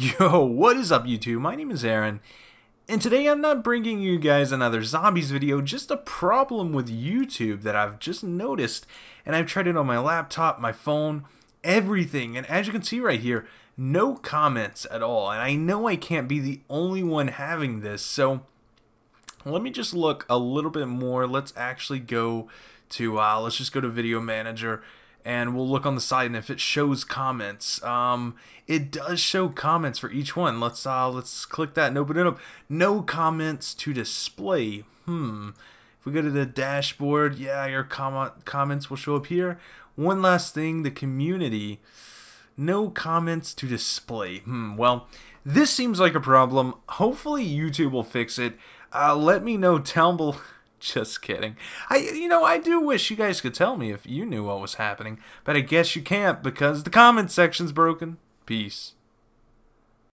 Yo, what is up YouTube? My name is Aaron, and today I'm not bringing you guys another zombies video, just a problem with YouTube that I've just noticed, and I've tried it on my laptop, my phone, everything, and as you can see right here, no comments at all, and I know I can't be the only one having this, so let me just look a little bit more. Let's actually go to, uh, let's just go to Video Manager, and we'll look on the side and if it shows comments um it does show comments for each one. Let's uh let's click that and open it up. No comments to display. Hmm. If we go to the dashboard yeah your comment comments will show up here. One last thing the community. No comments to display. Hmm well this seems like a problem. Hopefully youtube will fix it. Uh let me know down below just kidding. I you know, I do wish you guys could tell me if you knew what was happening, but I guess you can't because the comment section's broken. Peace.